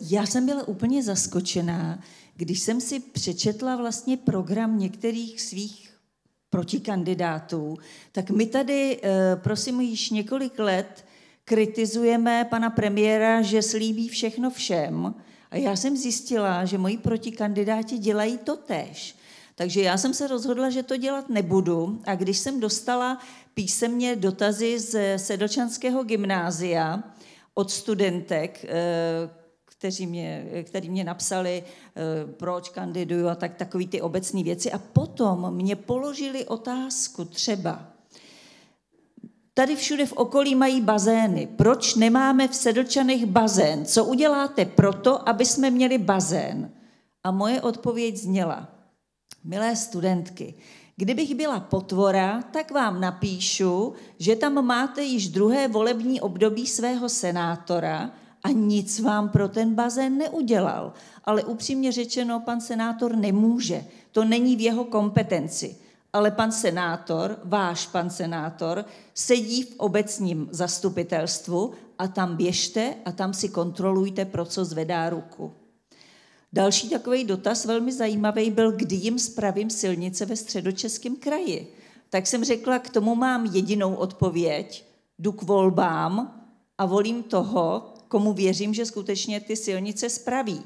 Já jsem byla úplně zaskočená, když jsem si přečetla vlastně program některých svých protikandidátů, tak my tady, eh, prosím, již několik let kritizujeme pana premiéra, že slíbí všechno všem. A já jsem zjistila, že moji protikandidáti dělají to tež. Takže já jsem se rozhodla, že to dělat nebudu. A když jsem dostala písemně dotazy z Sedlčanského gymnázia od studentek, eh, kteří mě, který mě napsali, eh, proč kandiduju a tak, takový ty obecné věci. A potom mě položili otázku třeba, Tady všude v okolí mají bazény. Proč nemáme v Sedlčanech bazén? Co uděláte proto, aby jsme měli bazén? A moje odpověď zněla, milé studentky, kdybych byla potvora, tak vám napíšu, že tam máte již druhé volební období svého senátora a nic vám pro ten bazén neudělal. Ale upřímně řečeno, pan senátor nemůže. To není v jeho kompetenci. Ale pan senátor, váš pan senátor, sedí v obecním zastupitelstvu a tam běžte a tam si kontrolujte, pro co zvedá ruku. Další takový dotaz, velmi zajímavý, byl, kdy jim spravím silnice ve středočeském kraji. Tak jsem řekla, k tomu mám jedinou odpověď, jdu k volbám a volím toho, komu věřím, že skutečně ty silnice spraví.